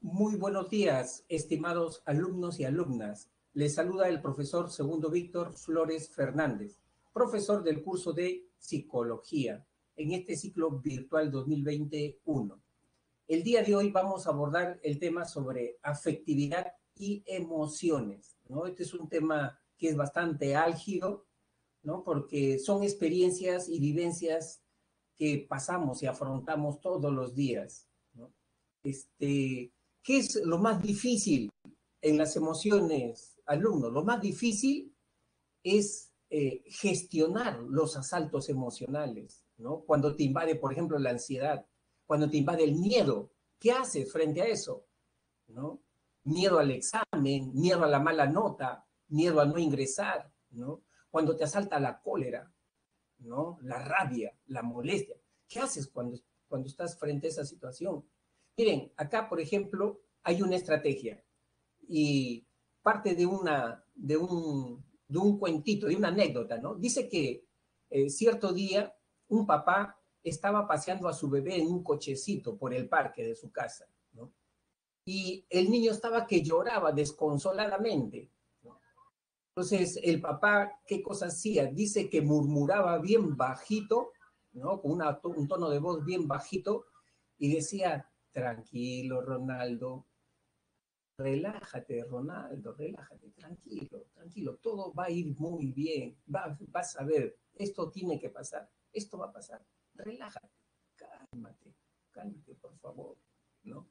muy buenos días, estimados alumnos y alumnas. Les saluda el profesor segundo Víctor Flores Fernández, profesor del curso de Psicología en este ciclo virtual 2021. El día de hoy vamos a abordar el tema sobre afectividad y emociones. Este es un tema que es bastante álgido, ¿no? Porque son experiencias y vivencias que pasamos y afrontamos todos los días. Este, ¿Qué es lo más difícil en las emociones, alumnos? Lo más difícil es eh, gestionar los asaltos emocionales, ¿no? Cuando te invade, por ejemplo, la ansiedad, cuando te invade el miedo, ¿qué haces frente a eso? ¿No? Miedo al examen, miedo a la mala nota, miedo a no ingresar, ¿no? Cuando te asalta la cólera, ¿no? La rabia, la molestia. ¿Qué haces cuando, cuando estás frente a esa situación? Miren, acá, por ejemplo, hay una estrategia y parte de, una, de, un, de cuentito, de una anécdota, ¿no? Dice que eh, cierto día un papá estaba paseando a su bebé en un cochecito por el parque de su casa. Y el niño estaba que lloraba desconsoladamente. Entonces, el papá, ¿qué cosa hacía? Dice que murmuraba bien bajito, ¿no? Con un tono de voz bien bajito y decía, Tranquilo, Ronaldo. Relájate, Ronaldo, relájate, tranquilo, tranquilo. Todo va a ir muy bien. vas a ver, esto tiene que pasar, esto va a pasar. Relájate, cálmate, cálmate, por favor, ¿no?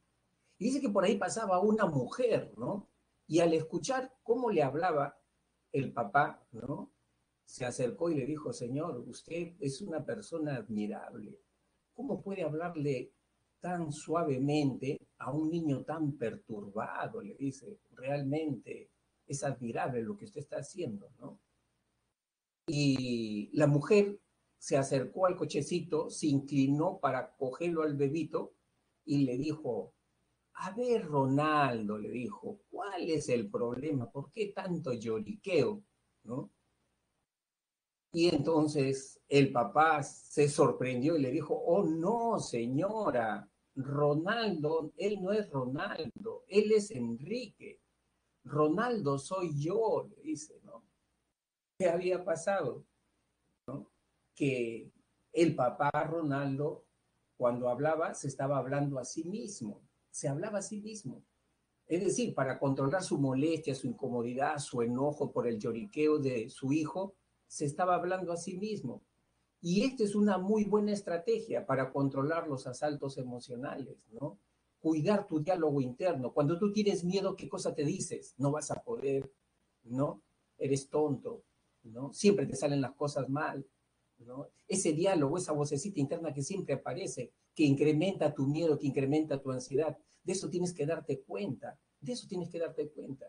Y dice que por ahí pasaba una mujer, ¿no? Y al escuchar cómo le hablaba el papá, ¿no? Se acercó y le dijo, Señor, usted es una persona admirable. ¿Cómo puede hablarle tan suavemente a un niño tan perturbado, le dice, realmente es admirable lo que usted está haciendo, ¿no? Y la mujer se acercó al cochecito, se inclinó para cogerlo al bebito y le dijo, a ver, Ronaldo, le dijo, ¿cuál es el problema? ¿Por qué tanto lloriqueo? ¿No? Y entonces el papá se sorprendió y le dijo, oh no, señora, Ronaldo, él no es Ronaldo, él es Enrique. Ronaldo soy yo, dice, ¿no? ¿Qué había pasado? ¿No? Que el papá Ronaldo, cuando hablaba, se estaba hablando a sí mismo, se hablaba a sí mismo. Es decir, para controlar su molestia, su incomodidad, su enojo por el lloriqueo de su hijo, se estaba hablando a sí mismo. Y esta es una muy buena estrategia para controlar los asaltos emocionales, ¿no? Cuidar tu diálogo interno. Cuando tú tienes miedo, ¿qué cosa te dices? No vas a poder, ¿no? Eres tonto, ¿no? Siempre te salen las cosas mal, ¿no? Ese diálogo, esa vocecita interna que siempre aparece, que incrementa tu miedo, que incrementa tu ansiedad, de eso tienes que darte cuenta, de eso tienes que darte cuenta.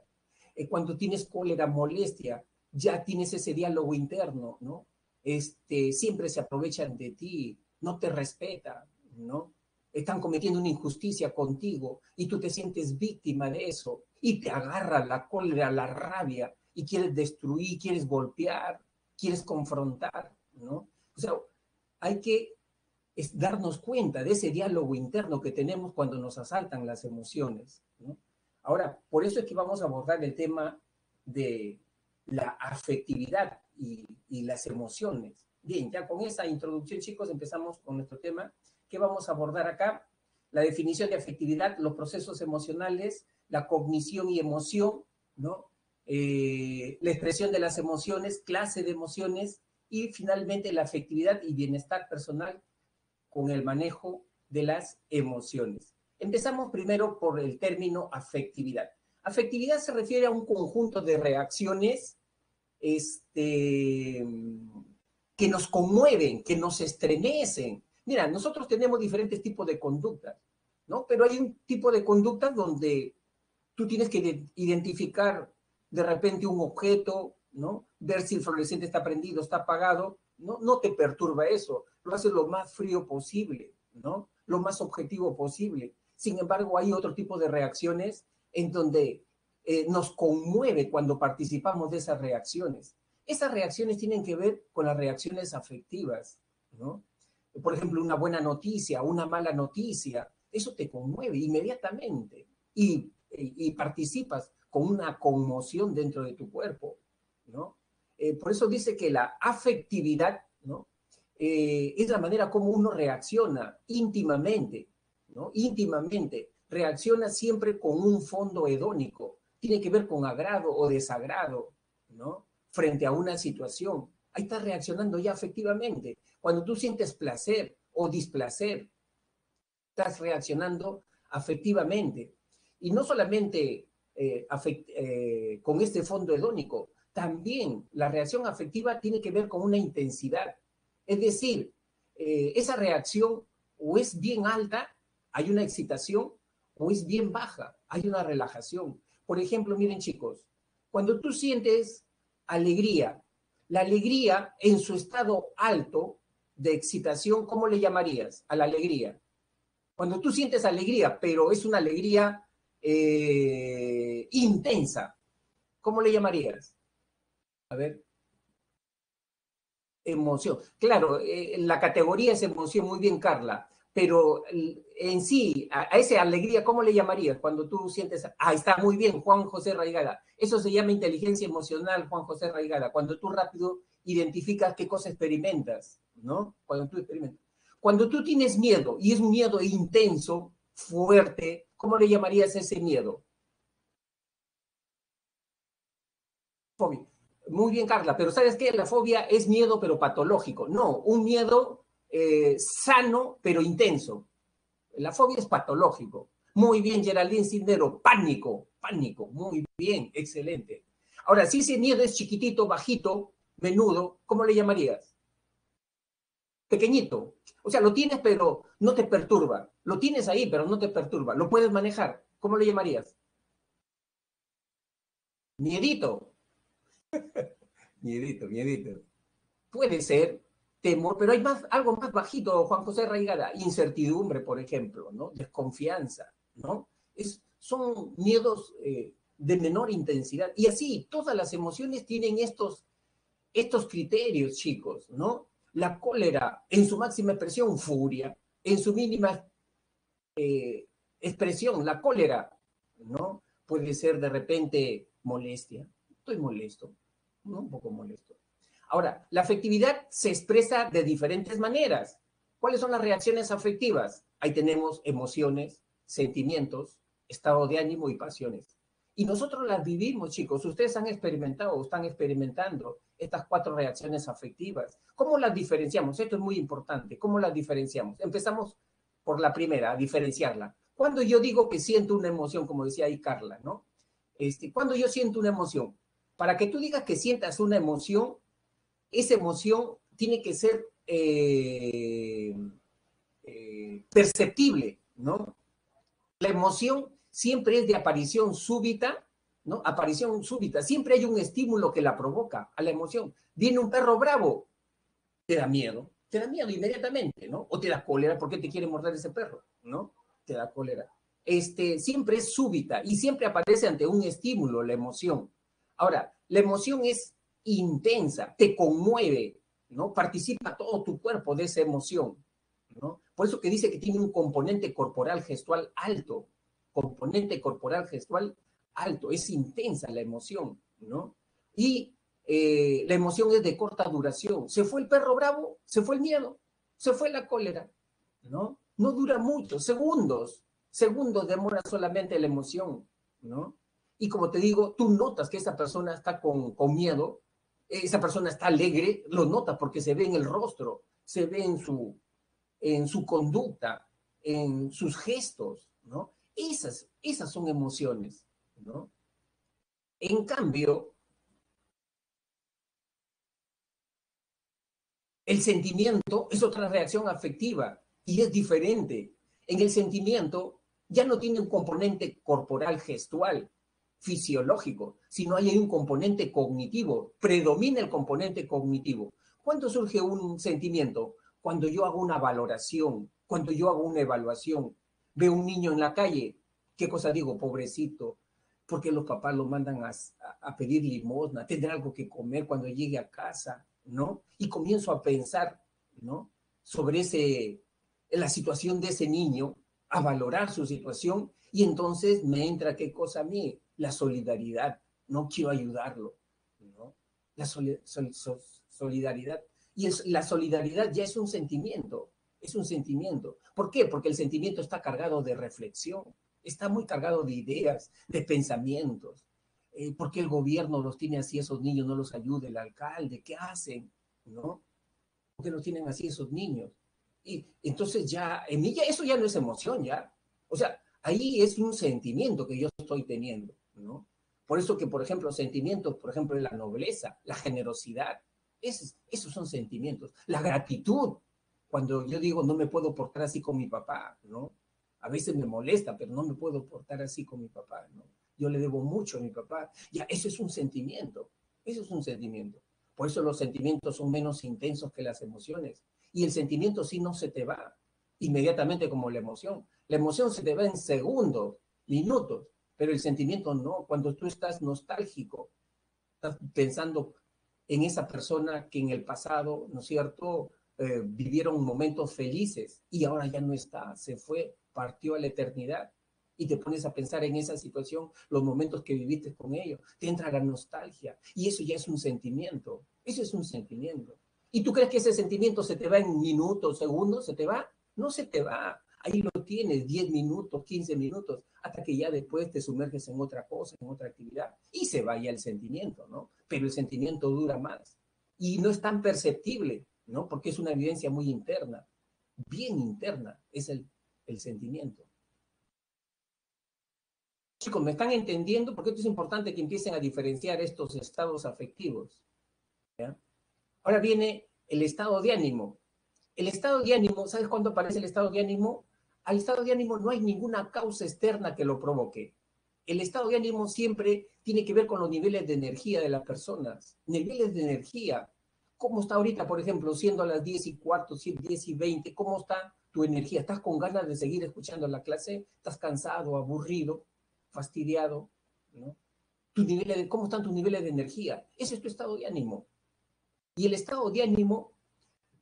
Eh, cuando tienes cólera, molestia, ya tienes ese diálogo interno, ¿no? Este, siempre se aprovechan de ti, no te respetan, ¿no? Están cometiendo una injusticia contigo y tú te sientes víctima de eso y te agarra la cólera, la rabia y quieres destruir, quieres golpear, quieres confrontar, ¿no? O sea, hay que darnos cuenta de ese diálogo interno que tenemos cuando nos asaltan las emociones. Ahora, por eso es que vamos a abordar el tema de la afectividad y, las emociones. Bien, ya con esa introducción, chicos, empezamos con nuestro tema. ¿Qué vamos a abordar acá? La definición de afectividad, los procesos emocionales, la cognición y emoción, ¿no? Eh, la expresión de las emociones, clase de emociones y finalmente la afectividad y bienestar personal con el manejo de las emociones. Empezamos primero por el término afectividad. Afectividad se refiere a un conjunto de reacciones este, que nos conmueven, que nos estremecen. Mira, nosotros tenemos diferentes tipos de conductas, ¿no? Pero hay un tipo de conducta donde tú tienes que identificar de repente un objeto, ¿no? Ver si el fluorescente está prendido, está apagado, ¿no? No te perturba eso, lo haces lo más frío posible, ¿no? Lo más objetivo posible. Sin embargo, hay otro tipo de reacciones en donde eh, nos conmueve cuando participamos de esas reacciones. Esas reacciones tienen que ver con las reacciones afectivas, ¿no? Por ejemplo, una buena noticia, una mala noticia, eso te conmueve inmediatamente y, participas con una conmoción dentro de tu cuerpo, ¿no? Eh, por eso dice que la afectividad, ¿no? Eh, es la manera como uno reacciona íntimamente, ¿no? Íntimamente. Reacciona siempre con un fondo hedónico. Tiene que ver con agrado o desagrado, ¿no? Frente a una situación. Ahí estás reaccionando ya afectivamente. Cuando tú sientes placer o displacer, estás reaccionando afectivamente. Y no solamente eh, eh, con este fondo hedónico, también la reacción afectiva tiene que ver con una intensidad. Es decir, eh, esa reacción o es bien alta, hay una excitación, o es bien baja, hay una relajación. Por ejemplo, miren chicos, cuando tú sientes alegría, la alegría en su estado alto de excitación, ¿cómo le llamarías a la alegría? Cuando tú sientes alegría, pero es una alegría eh, intensa, ¿cómo le llamarías? A ver. Emoción. Claro, eh, la categoría es emoción, muy bien, Carla, pero en sí, a, esa alegría, ¿cómo le llamarías cuando tú sientes, ah, está muy bien, Juan José Raigada? Eso se llama inteligencia emocional, Juan José Raigada, cuando tú rápido identificas qué cosa experimentas, ¿no? Cuando tú experimentas. Cuando tú tienes miedo y es un miedo intenso, fuerte, ¿cómo le llamarías ese miedo? Fobia. Muy bien, Carla, pero ¿sabes qué? La fobia es miedo, pero patológico. No, un miedo eh, sano, pero intenso. La fobia es patológico. Muy bien, Geraldine Cindero, pánico, pánico, muy bien, excelente. Ahora, si ese miedo es chiquitito, bajito, menudo, ¿cómo le llamarías? Pequeñito. O sea, lo tienes, pero no te perturba. Lo tienes ahí, pero no te perturba. Lo puedes manejar. ¿Cómo le llamarías? Miedito. miedito, miedito. Puede ser temor, pero hay más, algo más bajito, Juan José Raigada, incertidumbre, por ejemplo, ¿no? Desconfianza, ¿no? Es, son miedos eh, de menor intensidad. Y así, todas las emociones tienen estos, estos criterios, chicos, ¿no? La cólera, en su máxima expresión, furia, en su mínima eh, expresión, la cólera, ¿no? Puede ser de repente molestia, estoy molesto, ¿no? Un poco molesto. Ahora, la afectividad se expresa de diferentes maneras. ¿Cuáles son las reacciones afectivas? Ahí tenemos emociones, sentimientos, estado de ánimo y pasiones. Y nosotros las vivimos, chicos. Ustedes han experimentado o están experimentando estas cuatro reacciones afectivas. ¿Cómo las diferenciamos? Esto es muy importante. ¿Cómo las diferenciamos? Empezamos por la primera, a diferenciarla. Cuando yo digo que siento una emoción, como decía ahí Carla, ¿no? Este, cuando yo siento una emoción, para que tú digas que sientas una emoción, esa emoción tiene que ser eh, eh, perceptible, ¿no? La emoción siempre es de aparición súbita, ¿no? Aparición súbita. Siempre hay un estímulo que la provoca a la emoción. Viene un perro bravo, te da miedo, te da miedo inmediatamente, ¿no? O te da cólera porque te quiere morder ese perro, ¿no? Te da cólera. Este, siempre es súbita y siempre aparece ante un estímulo la emoción. Ahora, la emoción es intensa, te conmueve, ¿no? Participa todo tu cuerpo de esa emoción, ¿no? Por eso que dice que tiene un componente corporal gestual alto, componente corporal gestual alto, es intensa la emoción, ¿no? Y eh, la emoción es de corta duración. Se fue el perro bravo, se fue el miedo, se fue la cólera, ¿no? No dura mucho, segundos, segundos demora solamente la emoción, ¿no? Y como te digo, tú notas que esa persona está con, con miedo, esa persona está alegre, lo nota porque se ve en el rostro, se ve en su, en su conducta, en sus gestos, ¿no? Esas, esas son emociones, ¿no? En cambio, el sentimiento es otra reacción afectiva y es diferente. En el sentimiento ya no tiene un componente corporal gestual, fisiológico, sino hay un componente cognitivo, predomina el componente cognitivo. ¿Cuándo surge un sentimiento? Cuando yo hago una valoración, cuando yo hago una evaluación, veo un niño en la calle, ¿qué cosa digo? Pobrecito, porque los papás lo mandan a, pedir limosna, tendrá algo que comer cuando llegue a casa, ¿no? Y comienzo a pensar, ¿no? Sobre ese, la situación de ese niño, a valorar su situación y entonces me entra qué cosa a mí, la solidaridad. No quiero ayudarlo, ¿no? La solidaridad. Y la solidaridad ya es un sentimiento, es un sentimiento. ¿Por qué? Porque el sentimiento está cargado de reflexión, está muy cargado de ideas, de pensamientos. Eh, ¿Por qué el gobierno los tiene así, esos niños no los ayuda, el alcalde? ¿Qué hacen? ¿No? ¿Por qué los tienen así esos niños? Y entonces ya, en mí eso ya no es emoción, ya. O sea, ahí es un sentimiento que yo estoy teniendo, ¿no? Por eso que, por ejemplo, sentimientos, por ejemplo, la nobleza, la generosidad, esos, esos son sentimientos. La gratitud, cuando yo digo no me puedo portar así con mi papá, ¿no? A veces me molesta, pero no me puedo portar así con mi papá, ¿no? Yo le debo mucho a mi papá. Ya, eso es un sentimiento, eso es un sentimiento. Por eso los sentimientos son menos intensos que las emociones. Y el sentimiento sí no se te va inmediatamente como la emoción. La emoción se te va en segundos, minutos, pero el sentimiento no. Cuando tú estás nostálgico, estás pensando en esa persona que en el pasado, ¿no es cierto?, eh, vivieron momentos felices y ahora ya no está, se fue, partió a la eternidad. Y te pones a pensar en esa situación, los momentos que viviste con ellos, te entra la nostalgia y eso ya es un sentimiento, eso es un sentimiento. ¿Y tú crees que ese sentimiento se te va en minutos, segundos? ¿Se te va? No se te va. Ahí lo tienes 10 minutos, 15 minutos, hasta que ya después te sumerges en otra cosa, en otra actividad, y se vaya el sentimiento, ¿no? Pero el sentimiento dura más y no es tan perceptible, ¿no? Porque es una vivencia muy interna, bien interna, es el, el sentimiento. Chicos, ¿me están entendiendo? Porque esto es importante que empiecen a diferenciar estos estados afectivos. ¿ya? Ahora viene el estado de ánimo. El estado de ánimo, ¿sabes cuándo aparece el estado de ánimo? Al estado de ánimo no hay ninguna causa externa que lo provoque. El estado de ánimo siempre tiene que ver con los niveles de energía de las personas. Niveles de energía. ¿Cómo está ahorita, por ejemplo, siendo a las 10 y cuarto, 10 y 20? ¿Cómo está tu energía? ¿Estás con ganas de seguir escuchando la clase? ¿Estás cansado, aburrido, fastidiado? ¿no? ¿Tu de, ¿Cómo están tus niveles de energía? Ese es tu estado de ánimo. Y el estado de ánimo,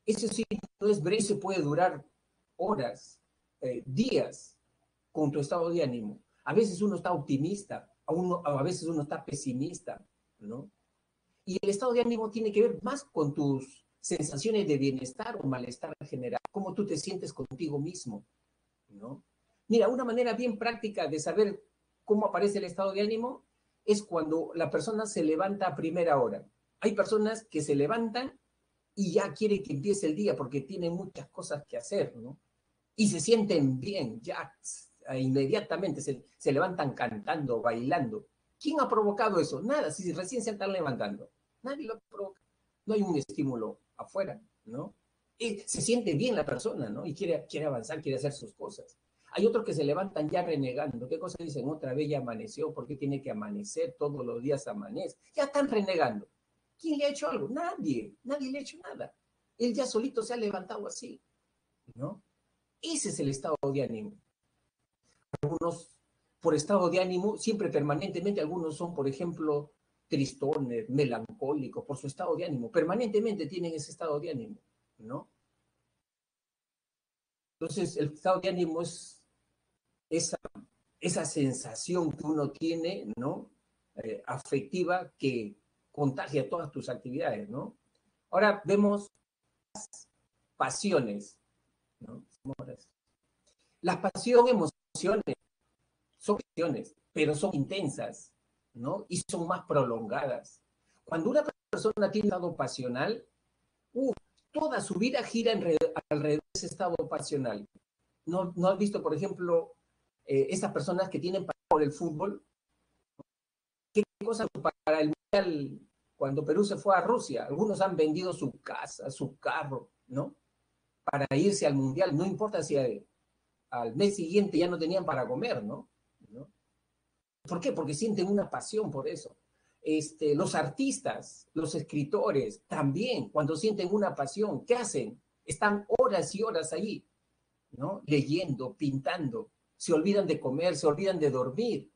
ese sí no es breve, se puede durar horas, eh, días con tu estado de ánimo. A veces uno está optimista, a veces uno está pesimista, ¿no? Y el estado de ánimo tiene que ver más con tus sensaciones de bienestar o malestar general, cómo tú te sientes contigo mismo, ¿no? Mira, una manera bien práctica de saber cómo aparece el estado de ánimo es cuando la persona se levanta a primera hora. Hay personas que se levantan y ya quieren que empiece el día porque tienen muchas cosas que hacer, ¿no? Y se sienten bien, ya inmediatamente se, se levantan cantando, bailando. ¿Quién ha provocado eso? Nada, si recién se están levantando. Nadie lo provoca. No hay un estímulo afuera, ¿no? Y se siente bien la persona, ¿no? Y quiere, quiere avanzar, quiere hacer sus cosas. Hay otros que se levantan ya renegando. ¿Qué cosa dicen? Otra vez ya amaneció. ¿Por qué tiene que amanecer? Todos los días amanece. Ya están renegando. ¿Quién le ha hecho algo? Nadie, nadie le ha hecho nada. Él ya solito se ha levantado así, ¿no? Ese es el estado de ánimo. Algunos, por estado de ánimo, siempre permanentemente, algunos son, por ejemplo, tristones, melancólicos, por su estado de ánimo. Permanentemente tienen ese estado de ánimo, ¿no? Entonces, el estado de ánimo es esa, esa sensación que uno tiene, ¿no? Eh, afectiva que contagia todas tus actividades, ¿no? Ahora vemos las pasiones. Las pasiones, emociones, son pasiones, pero son intensas, ¿no? Y son más prolongadas. Cuando una persona tiene un estado pasional, toda su vida gira alrededor de ese estado pasional. ¿No, no has visto, por ejemplo, eh, esas personas que tienen por el fútbol? ¿Qué cosa para el mundial cuando Perú se fue a Rusia? Algunos han vendido su casa, su carro, ¿no? Para irse al mundial. No importa si al mes siguiente ya no tenían para comer, ¿no? ¿Por qué? Porque sienten una pasión por eso. Este, los artistas, los escritores, también, cuando sienten una pasión, ¿qué hacen? Están horas y horas allí, ¿no? Leyendo, pintando, se olvidan de comer, se olvidan de dormir.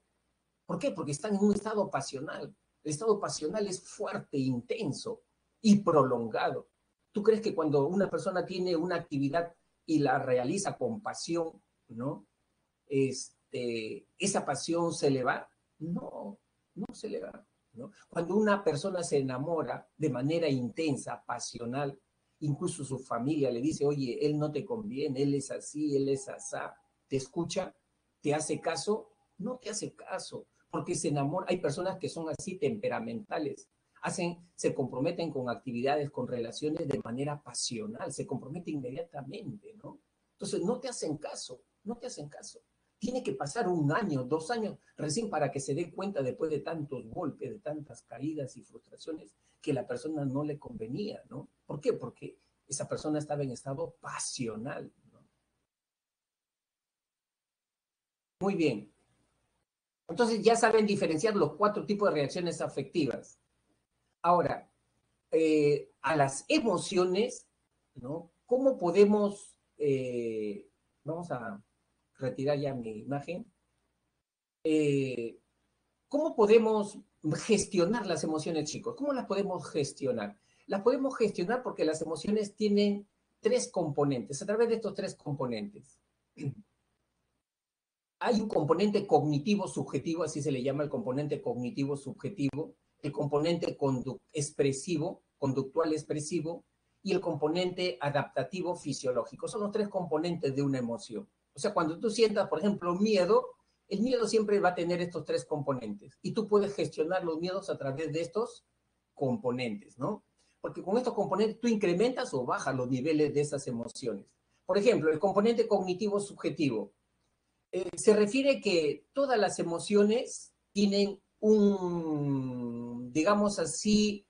¿Por qué? Porque están en un estado pasional. El estado pasional es fuerte, intenso y prolongado. ¿Tú crees que cuando una persona tiene una actividad y la realiza con pasión, ¿no? este, esa pasión se le va. No, no se le va. Cuando una persona se enamora de manera intensa, pasional, incluso su familia le dice, oye, él no te conviene, él es así, él es asá, te escucha, te hace caso, no te hace caso, porque se enamora, hay personas que son así temperamentales, hacen, se comprometen con actividades, con relaciones de manera pasional, se comprometen inmediatamente, ¿no? Entonces no te hacen caso, no te hacen caso. Tiene que pasar un año, dos años, recién para que se dé cuenta después de tantos golpes, de tantas caídas y frustraciones, que la persona no le convenía, ¿no? ¿Por qué? Porque esa persona estaba en estado pasional. ¿no? Muy bien. Entonces ya saben diferenciar los cuatro tipos de reacciones afectivas. Ahora, eh, a las emociones, ¿no? ¿Cómo podemos, eh, vamos a retirar ya mi imagen, eh, ¿cómo podemos gestionar las emociones, chicos? ¿Cómo las podemos gestionar? Las podemos gestionar porque las emociones tienen tres componentes, a través de estos tres componentes. Hay un componente cognitivo subjetivo, así se le llama el componente cognitivo subjetivo, el componente expresivo, conductual expresivo, y el componente adaptativo fisiológico. Son los tres componentes de una emoción. O sea, cuando tú sientas, por ejemplo, miedo, el miedo siempre va a tener estos tres componentes y tú puedes gestionar los miedos a través de estos componentes, ¿no? Porque con estos componentes tú incrementas o bajas los niveles de esas emociones. Por ejemplo, el componente cognitivo subjetivo. Eh, se refiere que todas las emociones tienen un, digamos así,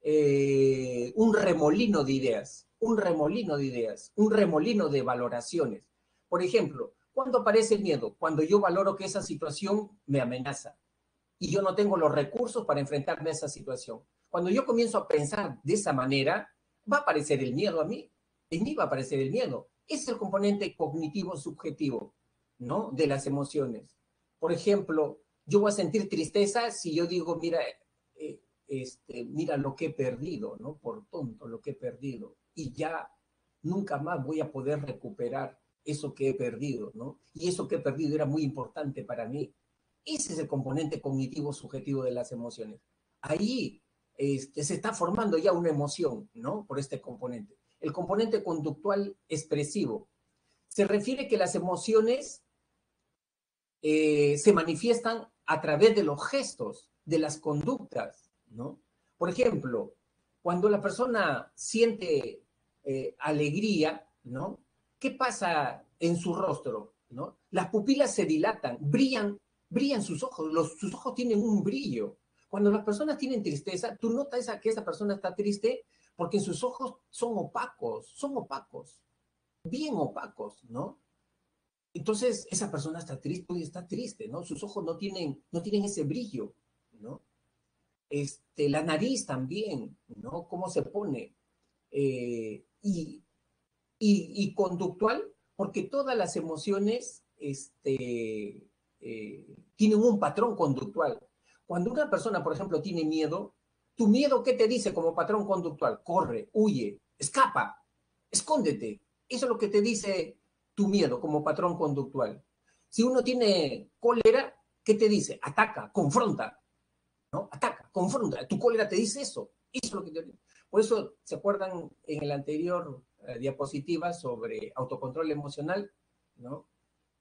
eh, un remolino de ideas, un remolino de ideas, un remolino de valoraciones. Por ejemplo, ¿cuándo aparece el miedo? Cuando yo valoro que esa situación me amenaza y yo no tengo los recursos para enfrentarme a esa situación. Cuando yo comienzo a pensar de esa manera, va a aparecer el miedo a mí. En mí va a aparecer el miedo. Es el componente cognitivo subjetivo, ¿no? De las emociones. Por ejemplo, yo voy a sentir tristeza si yo digo, mira, eh, este, mira lo que he perdido, ¿no? Por tonto, lo que he perdido. Y ya nunca más voy a poder recuperar eso que he perdido, ¿no? Y eso que he perdido era muy importante para mí. Ese es el componente cognitivo subjetivo de las emociones. Ahí este, se está formando ya una emoción, ¿no? Por este componente. El componente conductual expresivo. Se refiere que las emociones eh, se manifiestan a través de los gestos, de las conductas, ¿no? Por ejemplo, cuando la persona siente eh, alegría, ¿no? ¿Qué pasa en su rostro? ¿no? Las pupilas se dilatan, brillan, brillan sus ojos, los, sus ojos tienen un brillo. Cuando las personas tienen tristeza, tú notas que esa persona está triste porque sus ojos son opacos, son opacos, bien opacos, ¿no? Entonces, esa persona está triste, está triste, ¿no? Sus ojos no tienen, no tienen ese brillo, ¿no? Este, la nariz también, ¿no? ¿Cómo se pone? Eh, y, y, conductual, porque todas las emociones este, eh, tienen un patrón conductual. Cuando una persona, por ejemplo, tiene miedo, ¿tu miedo qué te dice como patrón conductual? Corre, huye, escapa, escóndete. Eso es lo que te dice tu miedo como patrón conductual. Si uno tiene cólera, ¿qué te dice? Ataca, confronta, ¿no? Ataca, confronta. Tu cólera te dice eso. Eso es lo que te... Por eso, ¿se acuerdan en el anterior eh, diapositiva sobre autocontrol emocional? ¿no?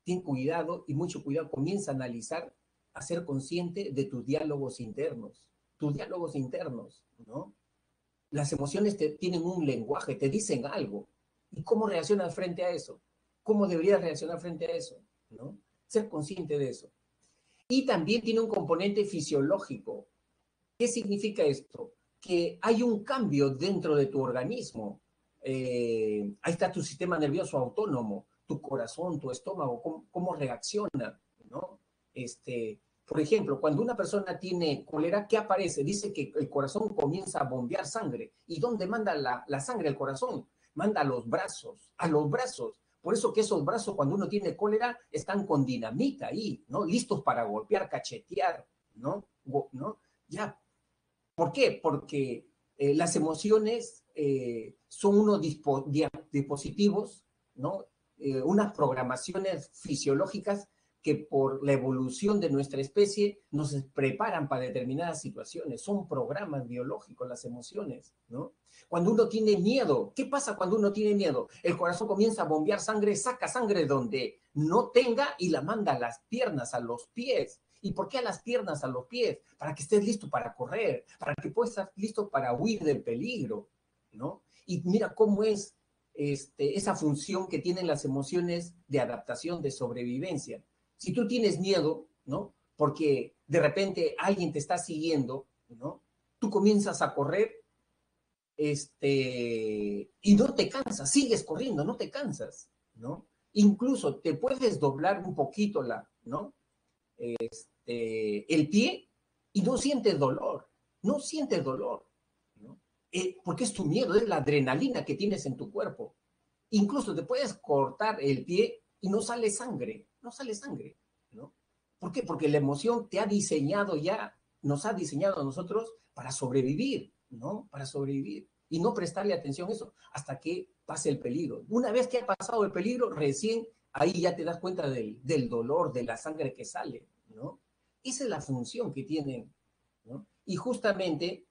Ten cuidado y mucho cuidado. Comienza a analizar, a ser consciente de tus diálogos internos. Tus diálogos internos, ¿no? Las emociones te, tienen un lenguaje, te dicen algo. ¿Y cómo reaccionas frente a eso? Cómo deberías reaccionar frente a eso, ¿no? Ser consciente de eso. Y también tiene un componente fisiológico. ¿Qué significa esto? Que hay un cambio dentro de tu organismo. Eh, ahí está tu sistema nervioso autónomo, tu corazón, tu estómago, cómo, reacciona, ¿no? Este, por ejemplo, cuando una persona tiene cólera, ¿qué aparece? Dice que el corazón comienza a bombear sangre. ¿Y dónde manda la, la sangre el corazón? Manda a los brazos, a los brazos. Por eso que esos brazos, cuando uno tiene cólera, están con dinamita ahí, ¿no? Listos para golpear, cachetear, ¿no? Ya. ¿Por qué? Porque eh, las emociones eh, son unos dispositivos, ¿no? Eh, unas programaciones fisiológicas que por la evolución de nuestra especie nos preparan para determinadas situaciones. Son programas biológicos las emociones, ¿no? Cuando uno tiene miedo, ¿qué pasa cuando uno tiene miedo? El corazón comienza a bombear sangre, saca sangre donde no tenga y la manda a las piernas, a los pies. ¿Y por qué a las piernas, a los pies? Para que estés listo para correr, para que puedas estar listo para huir del peligro, ¿no? Y mira cómo es este, esa función que tienen las emociones de adaptación, de sobrevivencia. Si tú tienes miedo, ¿no? Porque de repente alguien te está siguiendo, ¿no? Tú comienzas a correr este, y no te cansas, sigues corriendo, no te cansas, ¿no? Incluso te puedes doblar un poquito la, ¿no? Este, el pie y no sientes dolor, no sientes dolor, ¿no? Eh, porque es tu miedo, es la adrenalina que tienes en tu cuerpo. Incluso te puedes cortar el pie y no sale sangre, no sale sangre, ¿no? ¿Por qué? Porque la emoción te ha diseñado ya, nos ha diseñado a nosotros para sobrevivir, ¿no? Para sobrevivir y no prestarle atención a eso hasta que pase el peligro. Una vez que ha pasado el peligro, recién ahí ya te das cuenta del, del dolor, de la sangre que sale, ¿no? Esa es la función que tienen, ¿no? Y justamente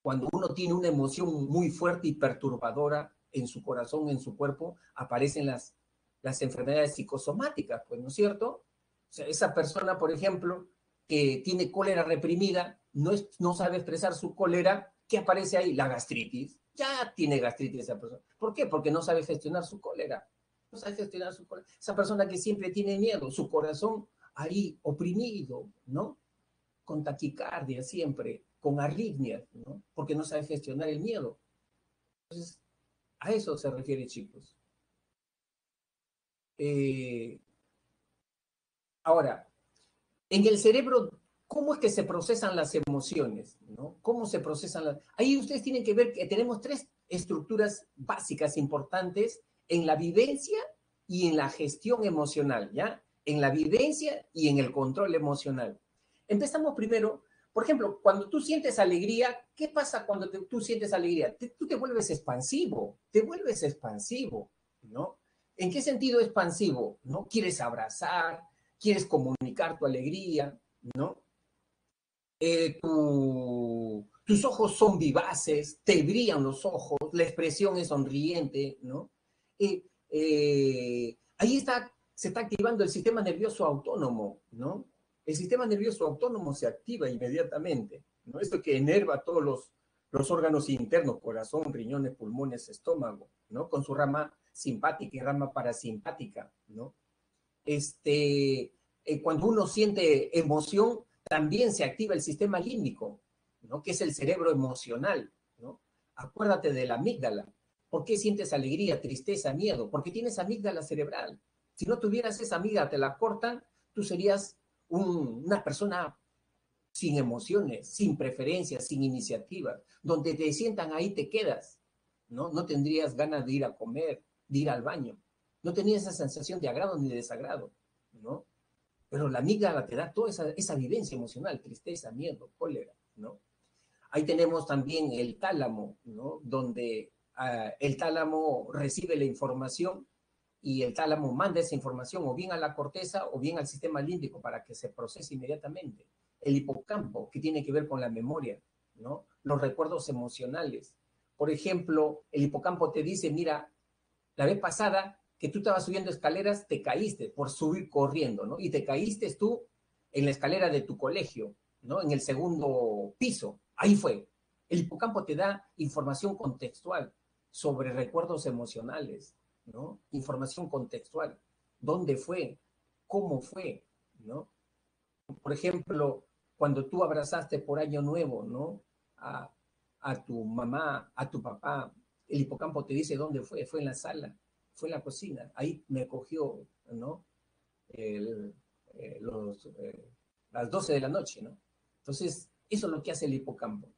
cuando uno tiene una emoción muy fuerte y perturbadora en su corazón, en su cuerpo, aparecen las las enfermedades psicosomáticas, pues, ¿no es cierto? O sea, esa persona, por ejemplo, que tiene cólera reprimida, no, es, no sabe expresar su cólera, ¿qué aparece ahí? La gastritis. Ya tiene gastritis esa persona. ¿Por qué? Porque no sabe gestionar su cólera. No sabe gestionar su cólera. Esa persona que siempre tiene miedo, su corazón ahí oprimido, ¿no? Con taquicardia siempre, con arritmias, ¿no? Porque no sabe gestionar el miedo. Entonces, a eso se refiere, chicos. Eh, ahora, en el cerebro, ¿cómo es que se procesan las emociones? ¿Cómo se procesan las... Ahí ustedes tienen que ver que tenemos tres estructuras básicas importantes en la vivencia y en la gestión emocional, ¿ya? En la vivencia y en el control emocional. Empezamos primero, por ejemplo, cuando tú sientes alegría, ¿qué pasa cuando tú sientes alegría? tú te vuelves expansivo, te vuelves expansivo, ¿no? ¿En qué sentido expansivo? ¿No? Quieres abrazar, quieres comunicar tu alegría, ¿no? Eh, tus ojos son vivaces, te brillan los ojos, la expresión es sonriente, ¿no? Eh, eh, ahí está, se está activando el sistema nervioso autónomo, ¿no? El sistema nervioso autónomo se activa inmediatamente, ¿no? Esto que enerva todos los, los órganos internos, corazón, riñones, pulmones, estómago, ¿no? Con su rama simpática y rama parasimpática, ¿no? Este, eh, cuando uno siente emoción, también se activa el sistema límbico, ¿no? Que es el cerebro emocional, ¿no? Acuérdate de la amígdala. ¿Por qué sientes alegría, tristeza, miedo? Porque tienes amígdala cerebral. Si no tuvieras esa amígdala, te la cortan, tú serías una persona sin emociones, sin preferencias, sin iniciativas. Donde te sientan ahí te quedas, ¿no? No tendrías ganas de ir a comer, de ir al baño. No tenía esa sensación de agrado ni de desagrado, ¿no? Pero la amígdala te da toda esa, esa vivencia emocional, tristeza, miedo, cólera, ¿no? Ahí tenemos también el tálamo, ¿no? Donde ah, el tálamo recibe la información y el tálamo manda esa información o bien a la corteza o bien al sistema límbico para que se procese inmediatamente. El hipocampo, que tiene que ver con la memoria, ¿no? Los recuerdos emocionales. Por ejemplo, el hipocampo te dice, mira, la vez pasada que tú estabas subiendo escaleras, te caíste por subir corriendo, ¿no? Y te caíste tú en la escalera de tu colegio, ¿no? En el segundo piso. Ahí fue. El hipocampo te da información contextual sobre recuerdos emocionales, ¿no? Información contextual. ¿Dónde fue? ¿Cómo fue? ¿No? Por ejemplo, cuando tú abrazaste por año nuevo, ¿no? A, a tu mamá, a tu papá, el hipocampo te dice dónde fue, fue en la sala, fue en la cocina, ahí me cogió, ¿no? Eh, eh, las 12 de la noche, ¿no? Entonces, eso es lo que hace el hipocampo.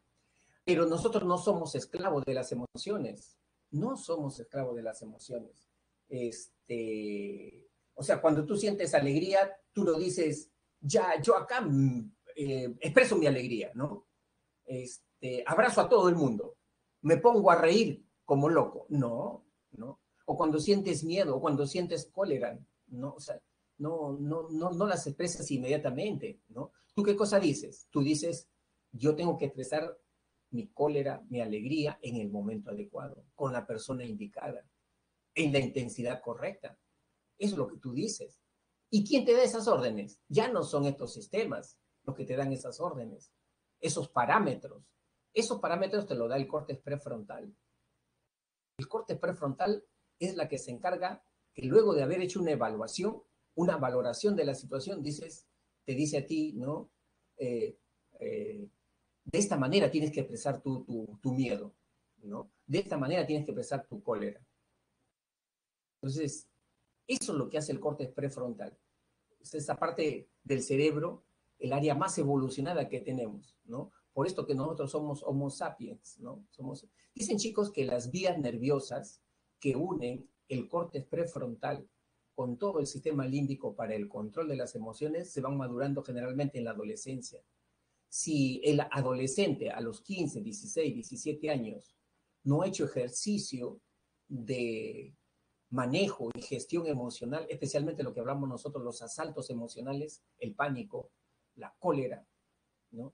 Pero nosotros no somos esclavos de las emociones, no somos esclavos de las emociones. Este, o sea, cuando tú sientes alegría, tú lo dices, ya, yo acá mm, eh, expreso mi alegría, ¿no? Este, abrazo a todo el mundo, me pongo a reír como loco. No, no. O cuando sientes miedo, o cuando sientes cólera, ¿no? O sea, no, no, no, no las expresas inmediatamente, ¿no? ¿Tú qué cosa dices? Tú dices, yo tengo que expresar mi cólera, mi alegría en el momento adecuado, con la persona indicada, en la intensidad correcta. Eso es lo que tú dices. ¿Y quién te da esas órdenes? Ya no son estos sistemas los que te dan esas órdenes, esos parámetros. Esos parámetros te lo da el corte prefrontal. El corte prefrontal es la que se encarga que luego de haber hecho una evaluación, una valoración de la situación, dices, te dice a ti, ¿no? Eh, eh, de esta manera tienes que expresar tu, tu, miedo, ¿no? De esta manera tienes que expresar tu cólera. Entonces, eso es lo que hace el córtex prefrontal. Es esa parte del cerebro, el área más evolucionada que tenemos, ¿no? Por esto que nosotros somos Homo sapiens, ¿no? Somos, dicen chicos que las vías nerviosas que unen el córtex prefrontal con todo el sistema límbico para el control de las emociones se van madurando generalmente en la adolescencia si el adolescente a los 15, 16, 17 años no ha hecho ejercicio de manejo y gestión emocional, especialmente lo que hablamos nosotros, los asaltos emocionales, el pánico, la cólera, ¿no?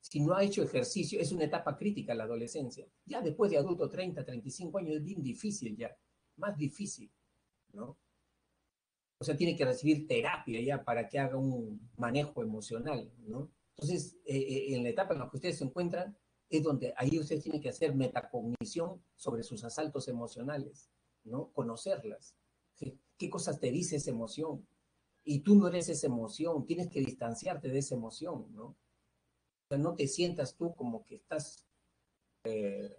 Si no ha hecho ejercicio, es una etapa crítica la adolescencia. Ya después de adulto, 30, 35 años, es bien difícil ya, más difícil, ¿no? O sea, tiene que recibir terapia ya para que haga un manejo emocional, ¿no? Entonces, eh, eh, en la etapa en la que ustedes se encuentran, es donde ahí ustedes tienen que hacer metacognición sobre sus asaltos emocionales, ¿no? Conocerlas. ¿Qué, cosas te dice esa emoción? Y tú no eres esa emoción, tienes que distanciarte de esa emoción, ¿no? No te sientas tú como que estás eh,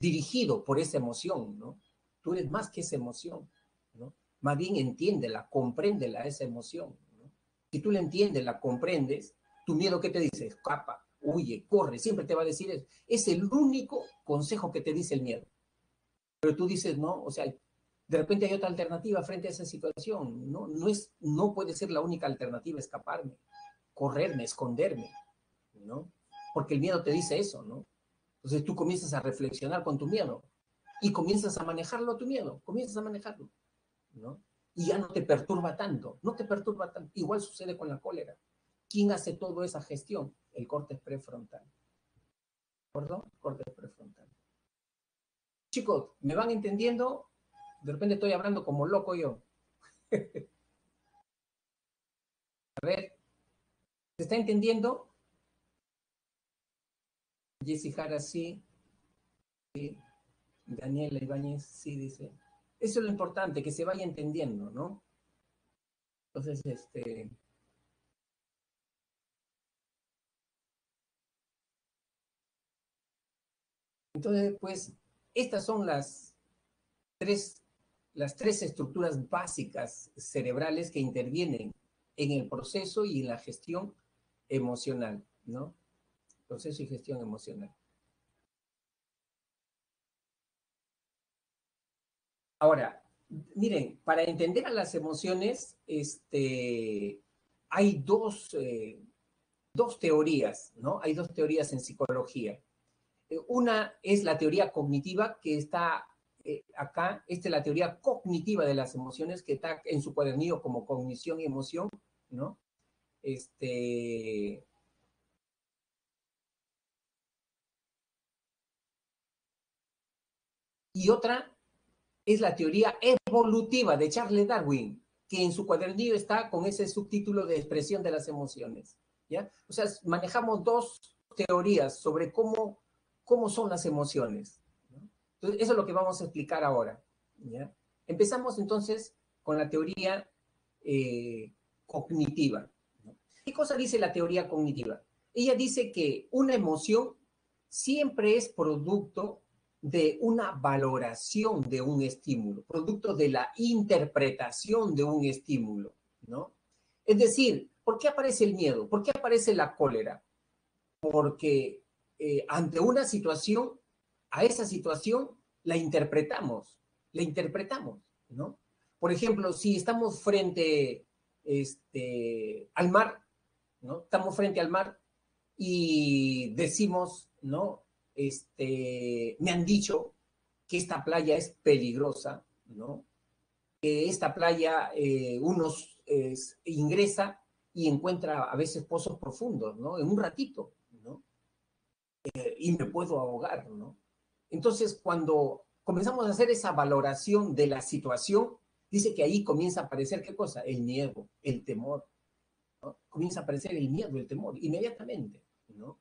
dirigido por esa emoción, ¿no? Tú eres más que esa emoción, ¿no? Más bien entiéndela, compréndela esa emoción. Si tú la entiendes, la comprendes, tu miedo, ¿qué te dice? Escapa, huye, corre, siempre te va a decir eso. Es el único consejo que te dice el miedo. Pero tú dices, no, o sea, de repente hay otra alternativa frente a esa situación. No, no, es, no puede ser la única alternativa escaparme, correrme, esconderme, ¿no? Porque el miedo te dice eso, ¿no? Entonces tú comienzas a reflexionar con tu miedo y comienzas a manejarlo tu miedo, comienzas a manejarlo, ¿no? Y ya no te perturba tanto, no te perturba tanto. Igual sucede con la cólera. ¿Quién hace toda esa gestión? El corte prefrontal. ¿De acuerdo? Corte prefrontal. Chicos, ¿me van entendiendo? De repente estoy hablando como loco yo. A ver, ¿se está entendiendo? Jessy Jara, sí. Daniela Ibáñez, sí, dice. Eso es lo importante, que se vaya entendiendo, ¿no? Entonces, este, Entonces, pues, estas son las tres, las tres estructuras básicas cerebrales que intervienen en el proceso y en la gestión emocional, ¿no? Proceso y gestión emocional. Ahora, miren, para entender a las emociones, este, hay dos, eh, dos teorías, ¿no? Hay dos teorías en psicología. Eh, una es la teoría cognitiva que está eh, acá, esta es la teoría cognitiva de las emociones que está en su cuadernillo como cognición y emoción, ¿no? Este... Y otra es la teoría evolutiva de Charles Darwin, que en su cuadernillo está con ese subtítulo de expresión de las emociones, ¿ya? O sea, manejamos dos teorías sobre cómo cómo son las emociones. Entonces, eso es lo que vamos a explicar ahora. Empezamos entonces con la teoría eh, cognitiva. ¿Qué cosa dice la teoría cognitiva? Ella dice que una emoción siempre es producto de una valoración de un estímulo, producto de la interpretación de un estímulo, ¿no? Es decir, ¿por qué aparece el miedo? ¿Por qué aparece la cólera? Porque eh, ante una situación, a esa situación la interpretamos, la interpretamos, ¿no? Por ejemplo, si estamos frente este, al mar, ¿no? Estamos frente al mar y decimos, ¿no? Este, me han dicho que esta playa es peligrosa, ¿no? que esta playa eh, uno ingresa y encuentra a veces pozos profundos, ¿no? En un ratito, ¿no? Eh, y me puedo ahogar, ¿no? Entonces, cuando comenzamos a hacer esa valoración de la situación, dice que ahí comienza a aparecer, ¿qué cosa? El miedo, el temor, ¿no? Comienza a aparecer el miedo, el temor, inmediatamente, ¿no?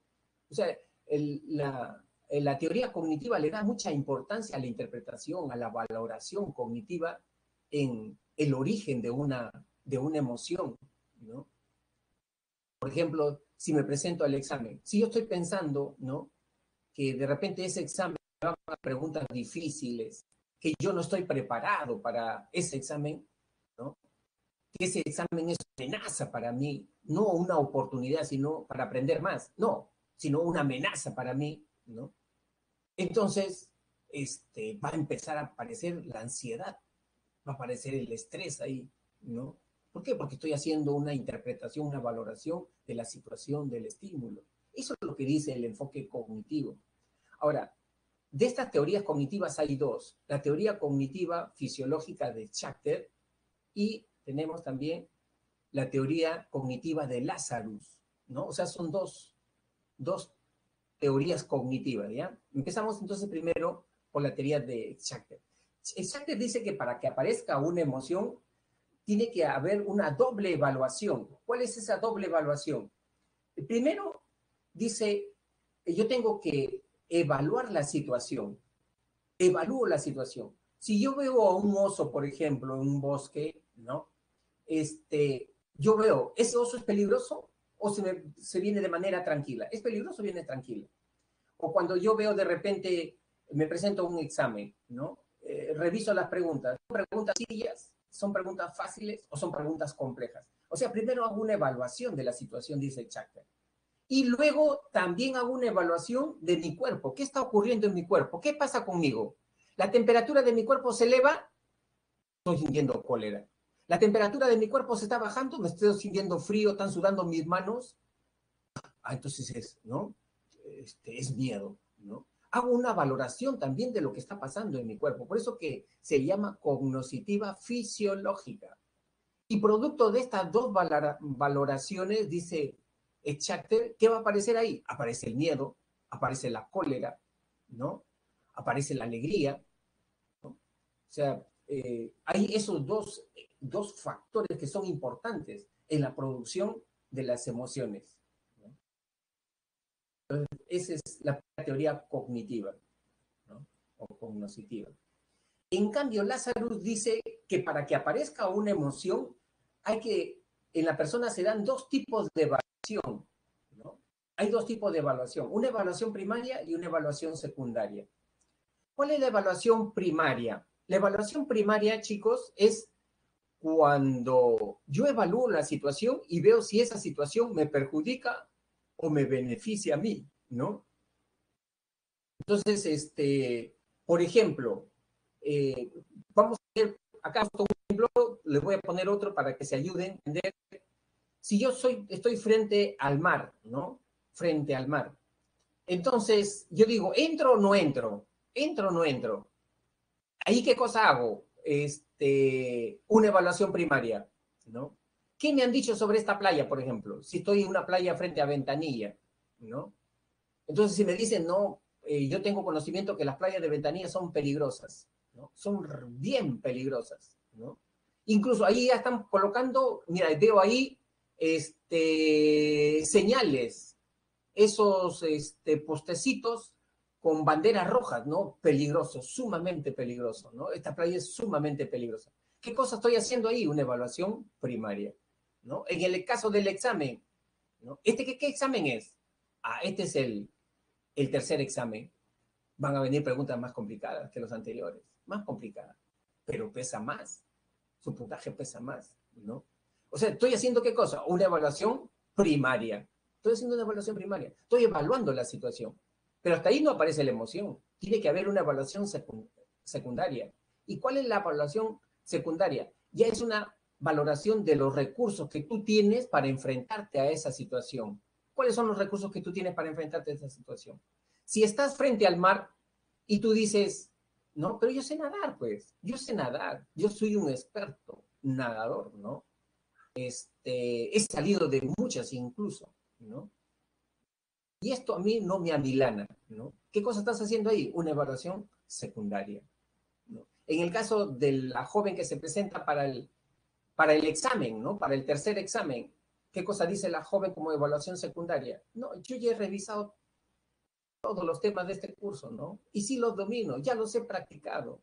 O sea, la, la teoría cognitiva le da mucha importancia a la interpretación, a la valoración cognitiva en el origen de una, de una emoción, ¿no? Por ejemplo, si me presento al examen, si yo estoy pensando, ¿no? Que de repente ese examen va a preguntas difíciles, que yo no estoy preparado para ese examen, ¿no? Que ese examen es una amenaza para mí, no una oportunidad, sino para aprender más, no, sino una amenaza para mí, ¿no? Entonces, este, va a empezar a aparecer la ansiedad, va a aparecer el estrés ahí, ¿no? ¿Por qué? Porque estoy haciendo una interpretación, una valoración de la situación del estímulo. Eso es lo que dice el enfoque cognitivo. Ahora, de estas teorías cognitivas hay dos. La teoría cognitiva fisiológica de Schachter y tenemos también la teoría cognitiva de Lazarus, ¿no? O sea, son dos, dos teorías cognitivas, ¿ya? Empezamos entonces primero por la teoría de Schachter. Schachter dice que para que aparezca una emoción tiene que haber una doble evaluación. ¿Cuál es esa doble evaluación? Primero, dice, yo tengo que evaluar la situación. Evalúo la situación. Si yo veo a un oso, por ejemplo, en un bosque, ¿no? Este, yo veo, ¿ese oso es peligroso o se, se viene de manera tranquila? ¿Es peligroso o viene tranquilo? O cuando yo veo de repente, me presento un examen, ¿no? Eh, reviso las preguntas. Preguntas sencillas, ¿Son preguntas fáciles o son preguntas complejas? O sea, primero hago una evaluación de la situación, dice Chacker. Y luego también hago una evaluación de mi cuerpo. ¿Qué está ocurriendo en mi cuerpo? ¿Qué pasa conmigo? ¿La temperatura de mi cuerpo se eleva? Estoy sintiendo cólera. ¿La temperatura de mi cuerpo se está bajando? ¿Me estoy sintiendo frío? ¿Están sudando mis manos? Ah, entonces es, ¿no? Este, es miedo, ¿no? hago una valoración también de lo que está pasando en mi cuerpo. Por eso que se llama cognoscitiva fisiológica. Y producto de estas dos valoraciones, dice Schachter, ¿qué va a aparecer ahí? Aparece el miedo, aparece la cólera, ¿no? Aparece la alegría. O sea, eh, hay esos dos, dos factores que son importantes en la producción de las emociones. Esa es la teoría cognitiva ¿no? o cognoscitiva. En cambio, Lazarus dice que para que aparezca una emoción, hay que, en la persona se dan dos tipos de evaluación. ¿no? Hay dos tipos de evaluación, una evaluación primaria y una evaluación secundaria. ¿Cuál es la evaluación primaria? La evaluación primaria, chicos, es cuando yo evalúo la situación y veo si esa situación me perjudica o me beneficia a mí, ¿no? Entonces, este, por ejemplo, eh, vamos a ver, acá un ejemplo, les voy a poner otro para que se ayuden a entender. Si yo soy, estoy frente al mar, ¿no? Frente al mar. Entonces, yo digo, ¿entro o no entro? ¿Entro o no entro? Ahí, ¿qué cosa hago? Este, una evaluación primaria, ¿no? ¿Qué me han dicho sobre esta playa, por ejemplo? Si estoy en una playa frente a Ventanilla, ¿no? Entonces, si me dicen, no, eh, yo tengo conocimiento que las playas de Ventanilla son peligrosas, ¿no? Son bien peligrosas. Incluso ahí ya están colocando, mira, veo ahí este, señales, esos este, postecitos con banderas rojas, ¿no? Peligroso, sumamente peligroso, ¿no? Esta playa es sumamente peligrosa. ¿Qué cosa estoy haciendo ahí? Una evaluación primaria. ¿no? En el caso del examen, ¿no? ¿Este qué, qué examen es? Ah, este es el, el tercer examen. Van a venir preguntas más complicadas que los anteriores, más complicadas, pero pesa más, su puntaje pesa más, ¿no? O sea, estoy haciendo qué cosa? Una evaluación primaria. Estoy haciendo una evaluación primaria. Estoy evaluando la situación. Pero hasta ahí no aparece la emoción. Tiene que haber una evaluación secundaria. ¿Y cuál es la evaluación secundaria? Ya es una valoración de los recursos que tú tienes para enfrentarte a esa situación. ¿Cuáles son los recursos que tú tienes para enfrentarte a esa situación? Si estás frente al mar y tú dices, ¿no? Pero yo sé nadar, pues, yo sé nadar, yo soy un experto nadador, ¿no? Este, he salido de muchas incluso, ¿no? Y esto a mí no me amilana, ¿no? ¿Qué cosa estás haciendo ahí? Una evaluación secundaria. En el caso de la joven que se presenta para el, para el examen, ¿no? Para el tercer examen, ¿qué cosa dice la joven como evaluación secundaria? No, yo ya he revisado todos los temas de este curso, ¿no? Y sí los domino, ya los he practicado,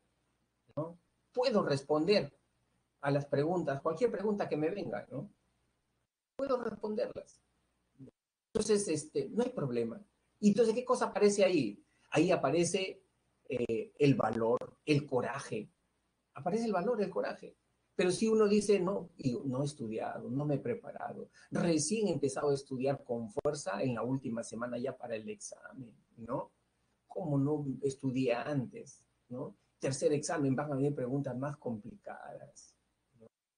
¿no? Puedo responder a las preguntas, cualquier pregunta que me venga, ¿no? Puedo responderlas. Entonces, este, no hay problema. Y entonces, ¿qué cosa aparece ahí? Ahí aparece eh, el valor, el coraje. Aparece el valor, el coraje. Pero si uno dice, no, no he estudiado, no me he preparado, recién he empezado a estudiar con fuerza en la última semana ya para el examen, ¿no? ¿Cómo no estudié antes, ¿no? Tercer examen van a venir preguntas más complicadas.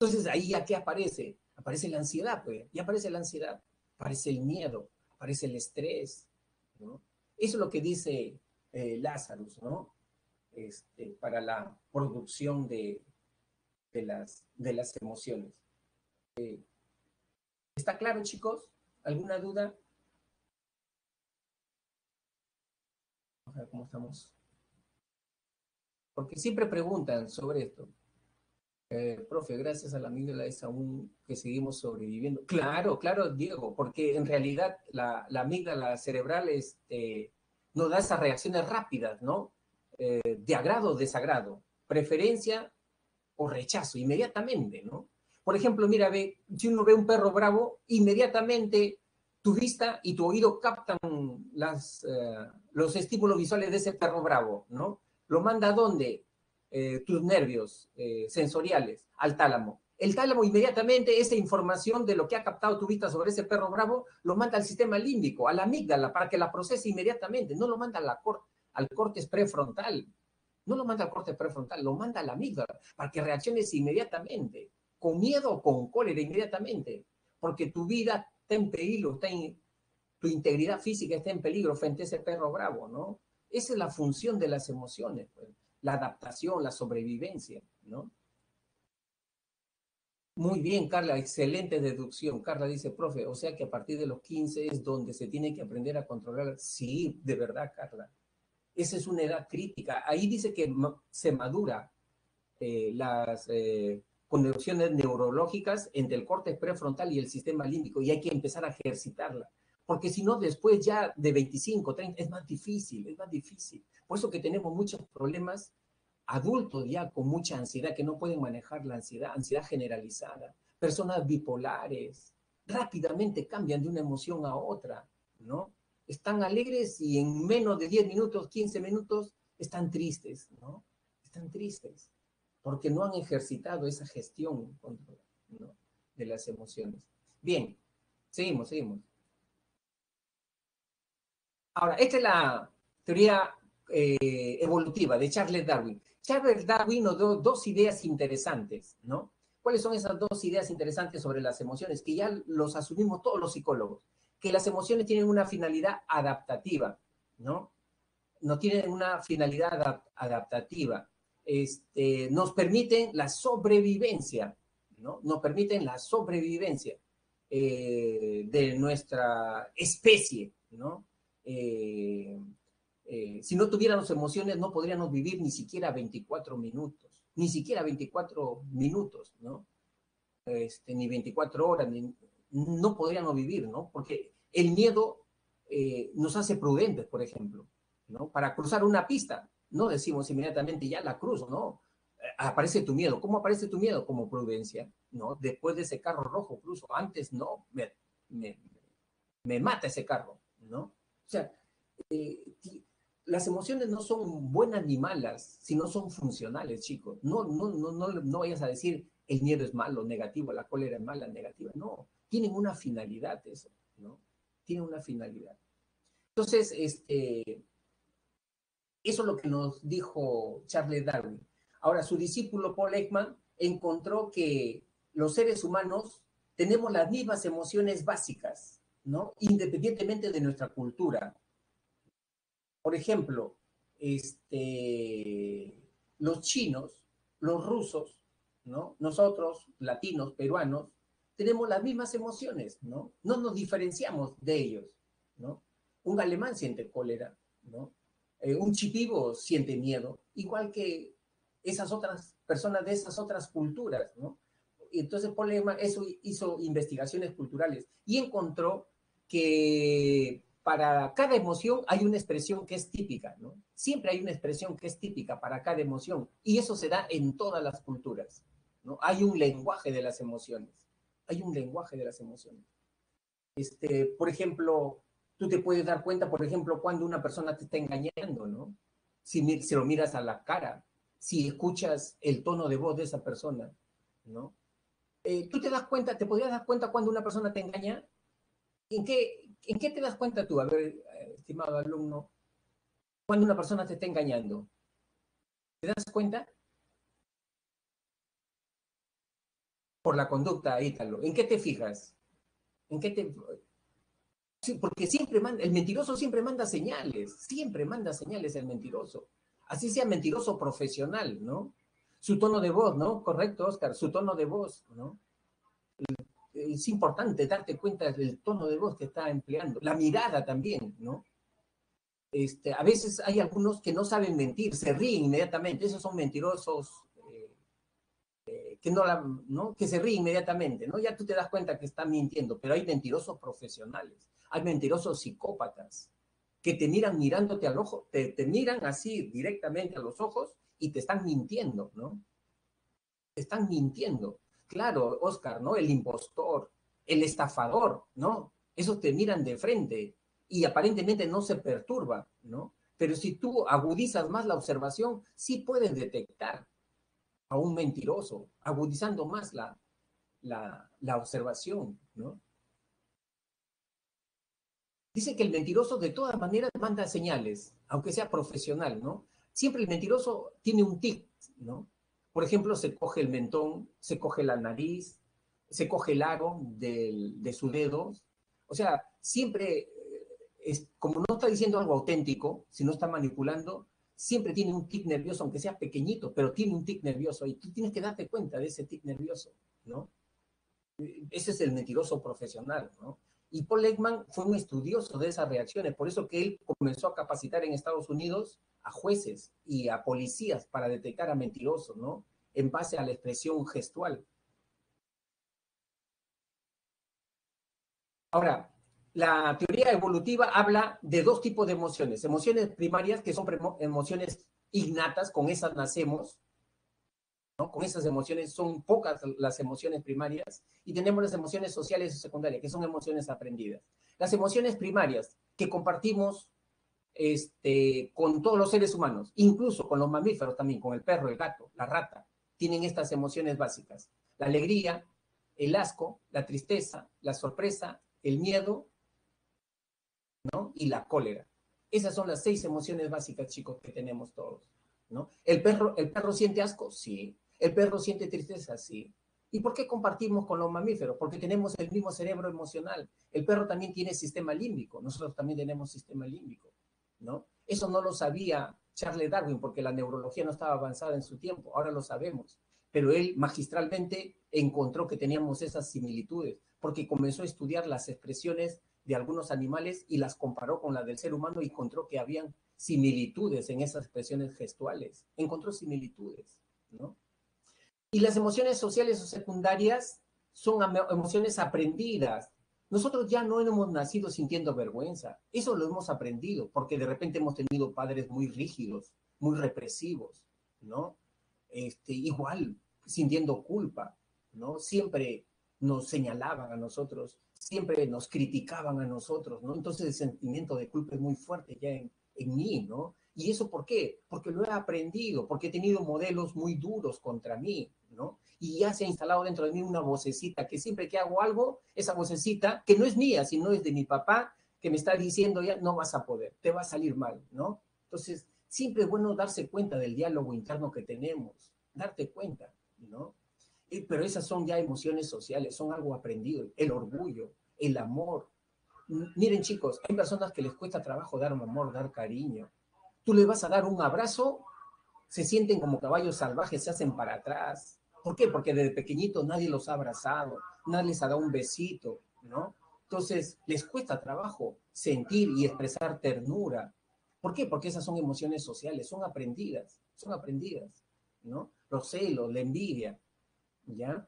Entonces ahí ya qué aparece? Aparece la ansiedad, pues, ya aparece la ansiedad, aparece el miedo, aparece el estrés, ¿no? Eso es lo que dice eh, Lazarus, ¿no? Este, para la producción de, de las, de las emociones. Eh, ¿Está claro, chicos? ¿Alguna duda? Vamos a ver cómo estamos. Porque siempre preguntan sobre esto. Eh, profe, gracias a la amígdala es aún que seguimos sobreviviendo. Claro, claro, Diego, porque en realidad la, la amígdala cerebral este, nos da esas reacciones rápidas, ¿no? Eh, de agrado o desagrado, preferencia o rechazo, inmediatamente, ¿no? Por ejemplo, mira, ve, si uno ve un perro bravo, inmediatamente tu vista y tu oído captan las, eh, los estímulos visuales de ese perro bravo, ¿no? Lo manda a dónde? Eh, tus nervios eh, sensoriales, al tálamo. El tálamo inmediatamente esa información de lo que ha captado tu vista sobre ese perro bravo lo manda al sistema límbico, a la amígdala, para que la procese inmediatamente, no lo manda la al corte prefrontal, no lo manda al corte prefrontal, lo manda a la amígdala para que reacciones inmediatamente, con miedo o con cólera inmediatamente, porque tu vida está en peligro, está tu integridad física está en peligro frente a ese perro bravo, ¿no? Esa es la función de las emociones, pues, la adaptación, la sobrevivencia, ¿no? Muy bien, Carla, excelente deducción. Carla dice, profe, o sea que a partir de los 15 es donde se tiene que aprender a controlar. Sí, de verdad, Carla. Esa es una edad crítica. Ahí dice que se madura eh, las eh, conexiones neurológicas entre el corte prefrontal y el sistema límbico y hay que empezar a ejercitarla. Porque si no, después ya de 25, 30, es más difícil, es más difícil. Por eso que tenemos muchos problemas adultos ya con mucha ansiedad, que no pueden manejar la ansiedad, ansiedad generalizada. Personas bipolares, rápidamente cambian de una emoción a otra, ¿no? están alegres y en menos de 10 minutos, 15 minutos, están tristes, ¿no? Están tristes, porque no han ejercitado esa gestión de las emociones. Bien, seguimos, seguimos. Ahora, esta es la teoría eh, evolutiva de Charles Darwin. Charles Darwin nos dio dos ideas interesantes, ¿no? ¿Cuáles son esas dos ideas interesantes sobre las emociones que ya los asumimos todos los psicólogos? que las emociones tienen una finalidad adaptativa, ¿no? No tienen una finalidad adaptativa. Este, nos permiten la sobrevivencia, ¿no? Nos permiten la sobrevivencia eh, de nuestra especie, ¿no? Eh, eh, si no tuviéramos emociones, no podríamos vivir ni siquiera 24 minutos, ni siquiera 24 minutos, ¿no? Este, ni 24 horas, no podríamos vivir, ¿no? Porque el miedo eh, nos hace prudentes, por ejemplo, ¿no? Para cruzar una pista, no decimos inmediatamente ya la cruzo, ¿no? Aparece tu miedo. ¿Cómo aparece tu miedo? Como prudencia, ¿no? Después de ese carro rojo cruzo, antes no, me, mata ese carro, ¿no? O sea, eh, las emociones no son buenas ni malas, sino son funcionales, chicos. No, no, no, no, no vayas a decir el miedo es malo, negativo, la cólera es mala, negativa. No, tienen una finalidad eso, ¿no? tiene una finalidad. Entonces, este, eso es lo que nos dijo Charles Darwin. Ahora, su discípulo Paul Ekman encontró que los seres humanos tenemos las mismas emociones básicas, ¿no? Independientemente de nuestra cultura. Por ejemplo, este, los chinos, los rusos, ¿no? Nosotros, latinos, peruanos, tenemos las mismas emociones, ¿no? No nos diferenciamos de ellos, ¿no? Un alemán siente cólera, ¿no? Eh, un chipivo siente miedo, igual que esas otras personas de esas otras culturas, ¿no? Entonces Paul eso hizo investigaciones culturales y encontró que para cada emoción hay una expresión que es típica, ¿no? Siempre hay una expresión que es típica para cada emoción y eso se da en todas las culturas, ¿no? Hay un lenguaje de las emociones, hay un lenguaje de las emociones. Este, por ejemplo, tú te puedes dar cuenta, por ejemplo, cuando una persona te está engañando, ¿no? Si, si lo miras a la cara, si escuchas el tono de voz de esa persona, ¿no? Eh, tú te das cuenta, te podrías dar cuenta cuando una persona te engaña. ¿En qué, ¿En qué te das cuenta tú, a ver, eh, estimado alumno, cuando una persona te está engañando? ¿Te das cuenta? Por la conducta, Ítalo. ¿En qué te fijas? ¿En qué te...? Sí, porque siempre manda, el mentiroso siempre manda señales, siempre manda señales el mentiroso. Así sea mentiroso profesional, ¿no? Su tono de voz, ¿no? Correcto, Oscar, su tono de voz, ¿no? Es importante darte cuenta del tono de voz que está empleando, la mirada también, ¿no? Este, a veces hay algunos que no saben mentir, se ríen inmediatamente, esos son mentirosos eh, eh, que, no, ¿no? que se ríen inmediatamente, ¿no? Ya tú te das cuenta que están mintiendo, pero hay mentirosos profesionales, hay mentirosos psicópatas que te miran mirándote al ojo, te, te miran así directamente a los ojos y te están mintiendo, ¿no? Te están mintiendo. Claro, Oscar, ¿no? El impostor, el estafador, ¿no? Esos te miran de frente y aparentemente no se perturba, ¿no? Pero si tú agudizas más la observación, sí puedes detectar a un mentiroso, agudizando más la, la, la observación, ¿no? Dice que el mentiroso de todas maneras manda señales, aunque sea profesional, ¿no? Siempre el mentiroso tiene un tic, ¿no? Por ejemplo, se coge el mentón, se coge la nariz, se coge el aro de su dedo. O sea, siempre, eh, es, como no está diciendo algo auténtico, si no está manipulando, siempre tiene un tic nervioso, aunque sea pequeñito, pero tiene un tic nervioso y tú tienes que darte cuenta de ese tic nervioso, ¿no? Ese es el mentiroso profesional. Y Paul Ekman fue un estudioso de esas reacciones, por eso que él comenzó a capacitar en Estados Unidos a jueces y a policías para detectar a mentirosos, ¿no? En base a la expresión gestual. Ahora, la teoría evolutiva habla de dos tipos de emociones. Emociones primarias, que son emociones innatas, con esas nacemos. Con esas emociones son pocas las emociones primarias y tenemos las emociones sociales y secundarias, que son emociones aprendidas. Las emociones primarias que compartimos este, con todos los seres humanos, incluso con los mamíferos también, con el perro, el gato, la rata, tienen estas emociones básicas. La alegría, el asco, la tristeza, la sorpresa, el miedo, ¿no? Y la cólera. Esas son las seis emociones básicas, chicos, que tenemos todos, ¿no? ¿El perro, el perro siente asco? Sí. ¿El perro siente tristeza? Sí. ¿Y por qué compartimos con los mamíferos? Porque tenemos el mismo cerebro emocional. El perro también tiene sistema límbico, nosotros también tenemos sistema límbico. Eso no lo sabía Charles Darwin porque la neurología no estaba avanzada en su tiempo, ahora lo sabemos. Pero él magistralmente encontró que teníamos esas similitudes, porque comenzó a estudiar las expresiones de algunos animales y las comparó con las del ser humano y encontró que habían similitudes en esas expresiones gestuales. Encontró similitudes. Y las emociones sociales o secundarias son emociones aprendidas, nosotros ya no hemos nacido sintiendo vergüenza, eso lo hemos aprendido, porque de repente hemos tenido padres muy rígidos, muy represivos, ¿no? Este, igual, sintiendo culpa, ¿no? Siempre nos señalaban a nosotros, siempre nos criticaban a nosotros, ¿no? Entonces el sentimiento de culpa es muy fuerte ya en, en mí, ¿no? ¿Y eso por qué? Porque lo he aprendido, porque he tenido modelos muy duros contra mí, Y ya se ha instalado dentro de mí una vocecita que siempre que hago algo, esa vocecita, que no es mía, sino es de mi papá, que me está diciendo ya, no vas a poder, te va a salir mal, ¿no? Entonces, siempre es bueno darse cuenta del diálogo interno que tenemos, darte cuenta, ¿no? Pero esas son ya emociones sociales, son algo aprendido, el orgullo, el amor. Miren chicos, hay personas que les cuesta trabajo dar amor, dar cariño. Tú le vas a dar un abrazo se sienten como caballos salvajes, se hacen para atrás. ¿Por qué? Porque desde pequeñitos nadie los ha abrazado, nadie les ha dado un besito, ¿no? Entonces, les cuesta trabajo sentir y expresar ternura. ¿Por qué? Porque esas son emociones sociales, son aprendidas, son aprendidas, ¿no? Los celos, la envidia, ¿ya?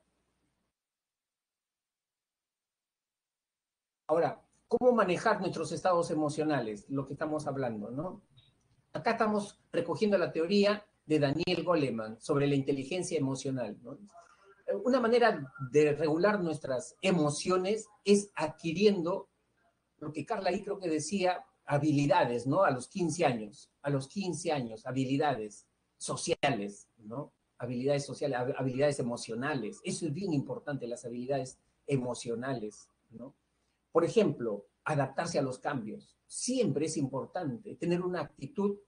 Ahora, ¿cómo manejar nuestros estados emocionales? Lo que estamos hablando, ¿no? Acá estamos recogiendo la teoría de Daniel Goleman sobre la inteligencia emocional. Una manera de regular nuestras emociones es adquiriendo lo que Carla ahí creo que decía, habilidades, ¿no? A los 15 años, a los 15 años, habilidades sociales, ¿no? Habilidades sociales, habilidades emocionales. Eso es bien importante, las habilidades emocionales, ¿no? Por ejemplo, adaptarse a los cambios. Siempre es importante tener una actitud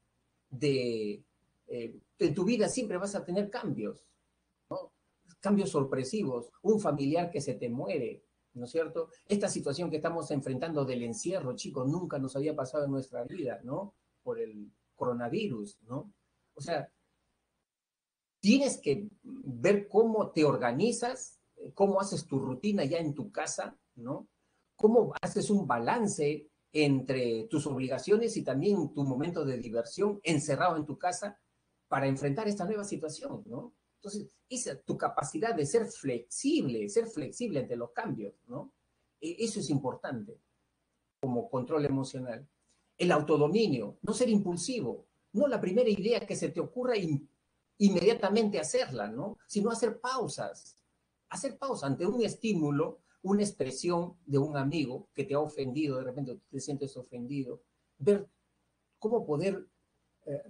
de... Eh, en tu vida siempre vas a tener cambios. Cambios sorpresivos, un familiar que se te muere, ¿no es cierto? Esta situación que estamos enfrentando del encierro, chicos, nunca nos había pasado en nuestra vida, ¿no? Por el coronavirus, ¿no? O sea, tienes que ver cómo te organizas, cómo haces tu rutina ya en tu casa, ¿no? cómo haces un balance entre tus obligaciones y también tu momento de diversión encerrado en tu casa para enfrentar esta nueva situación, ¿no? Entonces, esa, tu capacidad de ser flexible, ser flexible ante los cambios, ¿no? E, eso es importante como control emocional. El autodominio, no ser impulsivo, no la primera idea que se te ocurra inmediatamente hacerla, ¿no? Sino hacer pausas, hacer pausas ante un estímulo una expresión de un amigo que te ha ofendido, de repente te sientes ofendido, ver cómo poder eh,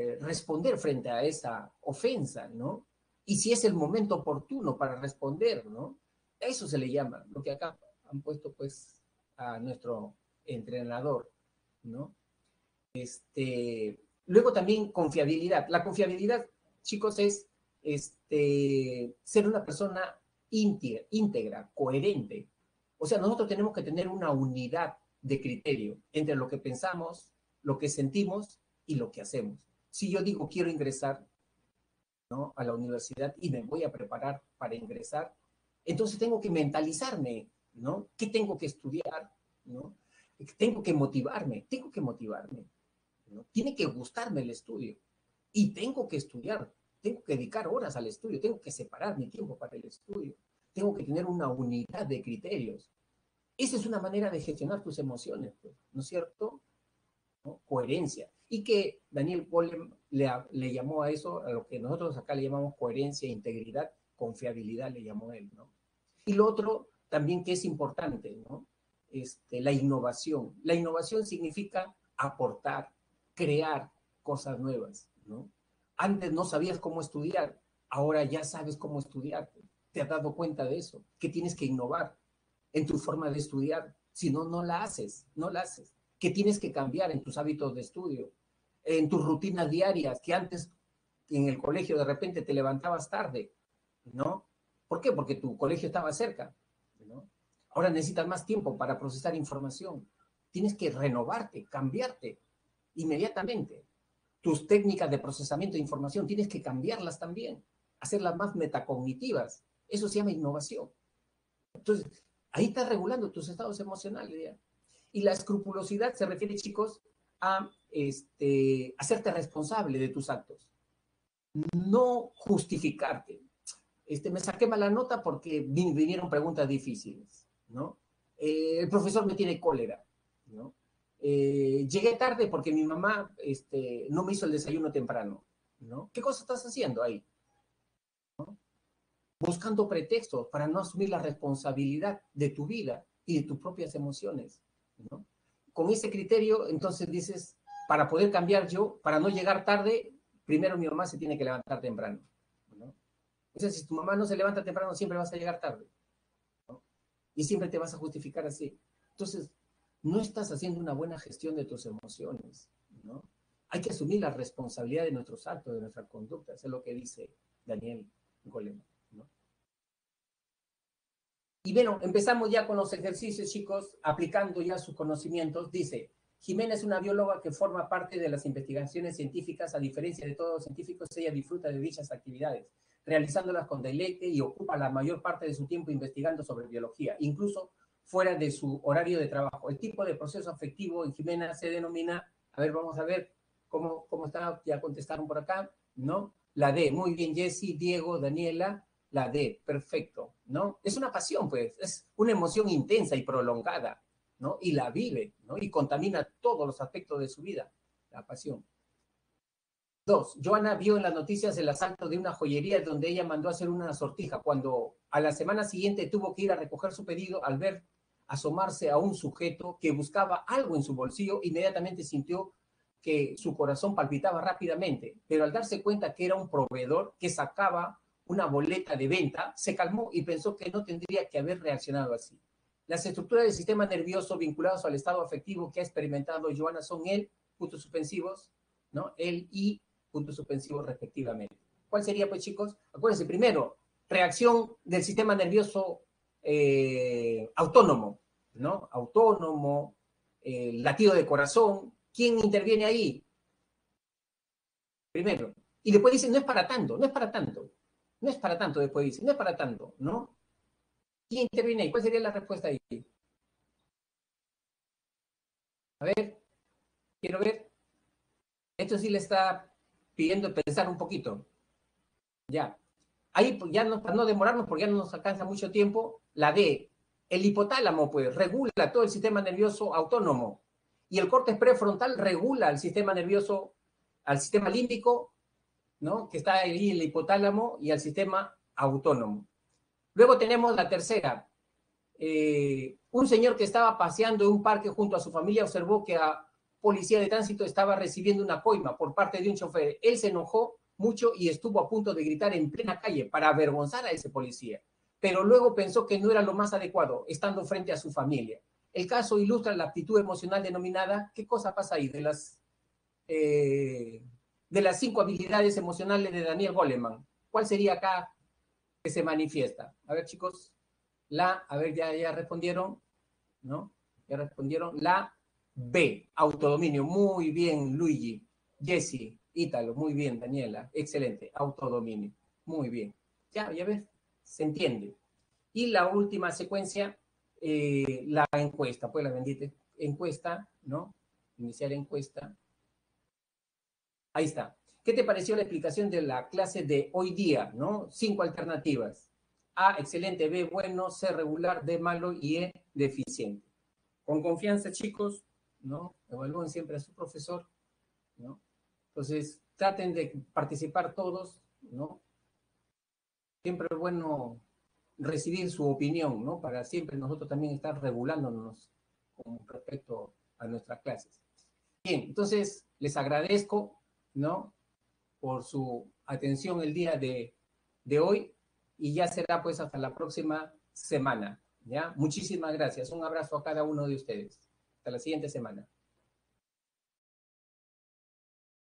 eh, responder frente a esa ofensa, ¿no? Y si es el momento oportuno para responder, ¿no? eso se le llama, lo que acá han puesto pues a nuestro entrenador, ¿no? Este, luego también confiabilidad. La confiabilidad, chicos, es este, ser una persona íntegra, coherente. O sea, nosotros tenemos que tener una unidad de criterio entre lo que pensamos, lo que sentimos y lo que hacemos. Si yo digo quiero ingresar ¿no? a la universidad y me voy a preparar para ingresar, entonces tengo que mentalizarme, ¿no? ¿Qué tengo que estudiar? ¿no? Tengo que motivarme, tengo que motivarme. ¿no? Tiene que gustarme el estudio y tengo que estudiar tengo que dedicar horas al estudio, tengo que separar mi tiempo para el estudio, tengo que tener una unidad de criterios. Esa es una manera de gestionar tus emociones, pues, ¿no es cierto? Coherencia. Y que Daniel Polem le, le, llamó a eso, a lo que nosotros acá le llamamos coherencia, integridad, confiabilidad, le llamó él, ¿no? Y lo otro también que es importante, ¿no? Este, la innovación. La innovación significa aportar, crear cosas nuevas, ¿no? Antes no sabías cómo estudiar, ahora ya sabes cómo estudiar. Te has dado cuenta de eso, que tienes que innovar en tu forma de estudiar. Si no, no la haces, no la haces. Que tienes que cambiar en tus hábitos de estudio, en tus rutinas diarias, que antes en el colegio de repente te levantabas tarde, ¿no? ¿Por qué? Porque tu colegio estaba cerca, ¿no? Ahora necesitas más tiempo para procesar información. Tienes que renovarte, cambiarte inmediatamente tus técnicas de procesamiento de información, tienes que cambiarlas también, hacerlas más metacognitivas. Eso se llama innovación. Entonces, ahí estás regulando tus estados emocionales. Y la escrupulosidad se refiere, chicos, a este, hacerte responsable de tus actos. No justificarte. Este, me saqué mala nota porque vinieron preguntas difíciles, ¿no? Eh, el profesor me tiene cólera, ¿no? Eh, llegué tarde porque mi mamá este, no me hizo el desayuno temprano, ¿no? ¿Qué cosa estás haciendo ahí? Buscando pretextos para no asumir la responsabilidad de tu vida y de tus propias emociones, ¿no? Con ese criterio, entonces dices, para poder cambiar yo, para no llegar tarde, primero mi mamá se tiene que levantar temprano, ¿no? Entonces, si tu mamá no se levanta temprano, siempre vas a llegar tarde. Y siempre te vas a justificar así. Entonces, no estás haciendo una buena gestión de tus emociones. Hay que asumir la responsabilidad de nuestros actos, de nuestra conducta, eso es lo que dice Daniel Golema, ¿no? Y bueno, empezamos ya con los ejercicios, chicos, aplicando ya sus conocimientos. Dice, Jimena es una bióloga que forma parte de las investigaciones científicas, a diferencia de todos los científicos, ella disfruta de dichas actividades, realizándolas con deleite y ocupa la mayor parte de su tiempo investigando sobre biología, incluso fuera de su horario de trabajo. El tipo de proceso afectivo en Jimena se denomina, a ver, vamos a ver cómo, cómo está, ya contestaron por acá, ¿no? La D, muy bien, Jesse, Diego, Daniela, la D, perfecto, ¿no? Es una pasión, pues, es una emoción intensa y prolongada, ¿no? Y la vive, ¿no? Y contamina todos los aspectos de su vida, la pasión. Dos, Joana vio en las noticias el asalto de una joyería donde ella mandó a hacer una sortija. Cuando a la semana siguiente tuvo que ir a recoger su pedido, al ver asomarse a un sujeto que buscaba algo en su bolsillo, inmediatamente sintió que su corazón palpitaba rápidamente, pero al darse cuenta que era un proveedor que sacaba una boleta de venta, se calmó y pensó que no tendría que haber reaccionado así. Las estructuras del sistema nervioso vinculados al estado afectivo que ha experimentado Joana son el, puntos suspensivos, ¿no? El y puntos suspensivos respectivamente. ¿Cuál sería, pues, chicos? Acuérdense, primero, reacción del sistema nervioso eh, autónomo, ¿no? Autónomo, eh, latido de corazón. ¿Quién interviene ahí? Primero. Y después dice, no es para tanto, no es para tanto. No es para tanto, después dice, no es para tanto, ¿no? ¿Quién interviene ahí? ¿Cuál sería la respuesta ahí? A ver, quiero ver. Esto sí le está pidiendo pensar un poquito. Ya. Ahí pues, ya no, para no demorarnos, porque ya no nos alcanza mucho tiempo, la D. El hipotálamo, pues, regula todo el sistema nervioso autónomo. Y el corte prefrontal regula el sistema nervioso, al sistema límbico, ¿no? Que está ahí el hipotálamo y al sistema autónomo. Luego tenemos la tercera. Eh, un señor que estaba paseando en un parque junto a su familia observó que la policía de tránsito estaba recibiendo una coima por parte de un chofer. Él se enojó mucho y estuvo a punto de gritar en plena calle para avergonzar a ese policía, pero luego pensó que no era lo más adecuado estando frente a su familia. El caso ilustra la actitud emocional denominada, ¿qué cosa pasa ahí? De las, eh, de las cinco habilidades emocionales de Daniel Goleman. ¿Cuál sería acá se manifiesta. A ver, chicos, la, a ver, ya, ya respondieron, ¿no? Ya respondieron. La B, autodominio. Muy bien, Luigi. Jesse, Ítalo, muy bien, Daniela. Excelente, autodominio. Muy bien. Ya, ya ves, se entiende. Y la última secuencia, eh, la encuesta, pues la bendita encuesta, ¿no? Iniciar encuesta. Ahí está. ¿Qué te pareció la explicación de la clase de hoy día? ¿no? Cinco alternativas. A, excelente, B, bueno, C, regular, D, malo y E, deficiente. Con confianza, chicos, ¿no? Evalúen siempre a su profesor, ¿no? Entonces, traten de participar todos, ¿no? Siempre es bueno recibir su opinión, ¿no? Para siempre nosotros también estar regulándonos con respecto a nuestras clases. Bien, entonces les agradezco, ¿no? Por su atención el día de, de hoy y ya será pues hasta la próxima semana. ¿ya? Muchísimas gracias. Un abrazo a cada uno de ustedes. Hasta la siguiente semana.